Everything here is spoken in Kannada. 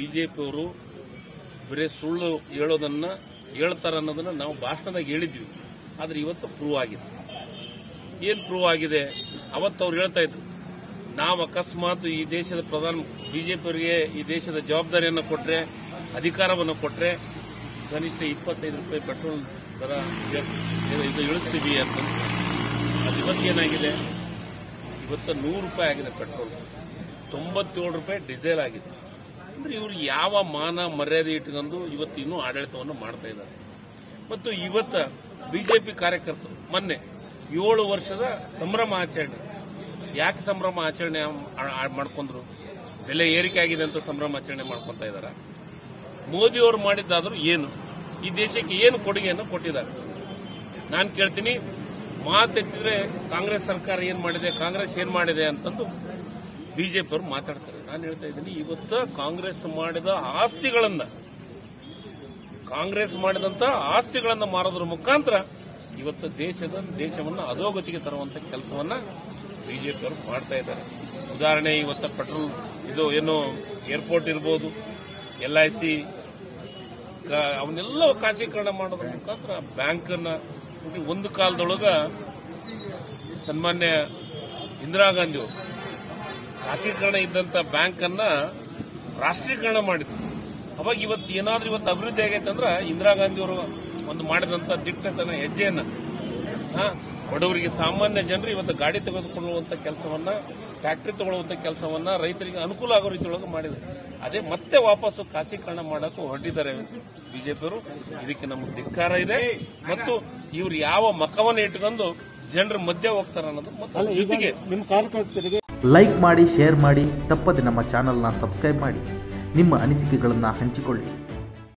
ಬಿಜೆಪಿಯವರು ಬರೀ ಸುಳ್ಳು ಹೇಳೋದನ್ನ ಹೇಳ್ತಾರ ಅನ್ನೋದನ್ನ ನಾವು ಭಾಷಣದಾಗ ಹೇಳಿದ್ವಿ. ಆದ್ರೆ ಇವತ್ತು ಪ್ರೂವ್ ಆಗಿದೆ. ಏನ್ ಪ್ರೂವ್ ಆಗಿದೆ? ಅವತ್ತು ಅವ್ರು ಹೇಳ್ತಾ ಇದ್ರು, ನಾವು ಅಕಸ್ಮಾತ್ ಈ ದೇಶದ ಪ್ರಧಾನ ಬಿಜೆಪಿಯವರಿಗೆ ಈ ದೇಶದ ಜವಾಬ್ದಾರಿಯನ್ನು ಕೊಟ್ರೆ, ಅಧಿಕಾರವನ್ನು ಕೊಟ್ರೆ ಕನಿಷ್ಠ ಇಪ್ಪತ್ತೈದು ರೂಪಾಯಿ ಪೆಟ್ರೋಲ್ ದರ ಇದು ಇಳಿಸ್ತೀವಿ ಅಂತ ಅದು ಇವತ್ತು ಏನಾಗಿದೆ? ಇವತ್ತು ನೂರು ರೂಪಾಯಿ ಆಗಿದೆ ಪೆಟ್ರೋಲ್. ತೊಂಬತ್ತೇಳು ರೂಪಾಯಿ ಡೀಸೆಲ್ ಆಗಿದೆ. ಅಂದ್ರೆ ಇವರು ಯಾವ ಮಾನ ಮರ್ಯಾದೆ ಇಟ್ಕೊಂಡು ಇವತ್ತು ಇನ್ನೂ ಆಡಳಿತವನ್ನು ಮಾಡ್ತಾ ಇದ್ದಾರೆ. ಮತ್ತು ಇವತ್ತ ಬಿಜೆಪಿ ಕಾರ್ಯಕರ್ತರು ಮೊನ್ನೆ ಏಳು ವರ್ಷದ ಸಂಭ್ರಮ ಆಚರಣೆ. ಯಾಕೆ ಸಂಭ್ರಮ ಆಚರಣೆ ಮಾಡ್ಕೊಂಡ್ರು? ಬೆಲೆ ಏರಿಕೆ ಆಗಿದೆ ಅಂತ ಸಂಭ್ರಮ ಆಚರಣೆ ಮಾಡ್ಕೊತಾ ಇದ್ದಾರೆ? ಮೋದಿಯವರು ಮಾಡಿದ್ದಾದ್ರೂ ಏನು? ಈ ದೇಶಕ್ಕೆ ಏನು ಕೊಡುಗೆಯನ್ನು ಕೊಟ್ಟಿದ್ದಾರೆ. ನಾನು ಕೇಳ್ತೀನಿ, ಮಾತೆತ್ತಿದ್ರೆ ಕಾಂಗ್ರೆಸ್ ಸರ್ಕಾರ ಏನ್ ಮಾಡಿದೆ, ಕಾಂಗ್ರೆಸ್ ಏನ್ ಮಾಡಿದೆ ಅಂತಂದು ಬಿಜೆಪಿ ಅವರು ಮಾತಾಡ್ತಾರೆ. ನಾನು ಹೇಳ್ತಾ ಇದ್ದೀನಿ, ಇವತ್ತು ಕಾಂಗ್ರೆಸ್ ಮಾಡಿದ ಆಸ್ತಿಗಳನ್ನ, ಕಾಂಗ್ರೆಸ್ ಮಾಡಿದಂತ ಆಸ್ತಿಗಳನ್ನ ಮಾರೋದ್ರ ಮುಖಾಂತರ ಇವತ್ತು ದೇಶದ ದೇಶವನ್ನು ಅಧೋಗತಿಗೆ ತರುವಂತ ಕೆಲಸವನ್ನ ಬಿಜೆಪಿ ಅವರು ಮಾಡ್ತಾ ಇದ್ದಾರೆ. ಉದಾಹರಣೆ, ಇವತ್ತು ಪೆಟ್ರೋಲ್, ಇದು ಏನು ಏರ್ಪೋರ್ಟ್ ಇರ್ಬೋದು, ಎಲ್ ಐ ಸಿ ಅವನ್ನೆಲ್ಲ ಖಾಸಗೀಕರಣ ಮಾಡೋದ್ರ ಮುಖಾಂತರ ಬ್ಯಾಂಕನ್ನ ಒಂದು ಕಾಲದೊಳಗ ಸನ್ಮಾನ್ಯ ಇಂದಿರಾ ಗಾಂಧಿ ಅವರು ಖಾಸಗೀಕರಣ ಇದ್ದಂತ ಬ್ಯಾಂಕ್ ಅನ್ನ ರಾಷ್ಟ್ರೀಕರಣ ಮಾಡಿದ್ರು. ಅವಾಗ ಇವತ್ತು ಏನಾದ್ರೂ ಇವತ್ತು ಅಭಿವೃದ್ಧಿ ಆಗೈತೆ ಅಂದ್ರೆ ಇಂದಿರಾ ಗಾಂಧಿ ಅವರು ಒಂದು ಮಾಡಿದಂತ ದಿಟ್ಟತನ ಹೆಜ್ಜೆಯನ್ನ. ಹಾ, ಬಡವರಿಗೆ ಸಾಮಾನ್ಯ ಜನರು ಇವತ್ತು ಗಾಡಿ ತೆಗೆದುಕೊಳ್ಳುವಂತ ಕೆಲಸವನ್ನ ಟ್ಯಾಕ್ಟ್ರಿ ತಗೊಳ್ಳುವಂತ ಕೆಲಸವನ್ನ ರೈತರಿಗೆ ಅನುಕೂಲ ಆಗೋ ರೀತಿಯೊಳಗೆ ಮಾಡಿದೆ ಅದೇ ಮತ್ತೆ ವಾಪಸ್ಸು ಖಾಸಗೀಕರಣ ಮಾಡಕ್ಕೆ ಹೊರಟಿದ್ದಾರೆ ಬಿಜೆಪಿಯವರು. ಇದಕ್ಕೆ ನಮ್ಗೆ ಧಿಕ್ಕಾರ ಇದೆ. ಮತ್ತು ಇವರು ಯಾವ ಮಕವನ್ನು ಇಟ್ಕೊಂಡು ಜನರ ಮಧ್ಯೆ ಹೋಗ್ತಾರೆ ಅನ್ನೋದು ಮತ್ತೆ ಜೊತೆಗೆ ನಿಮ್ಮ ಕಾರ್ಯಕರ್ತರಿಗೆ ಲೈಕ್ ಮಾಡಿ ಶೇರ್ ಮಾಡಿ ತಪ್ಪದೆ ನಮ್ಮ ಚಾನಲ್ನ ಸಬ್ಸ್ಕ್ರೈಬ್ ಮಾಡಿ. ನಿಮ್ಮ ಅನಿಸಿಕೆಗಳನ್ನು ಹಂಚಿಕೊಳ್ಳಿ.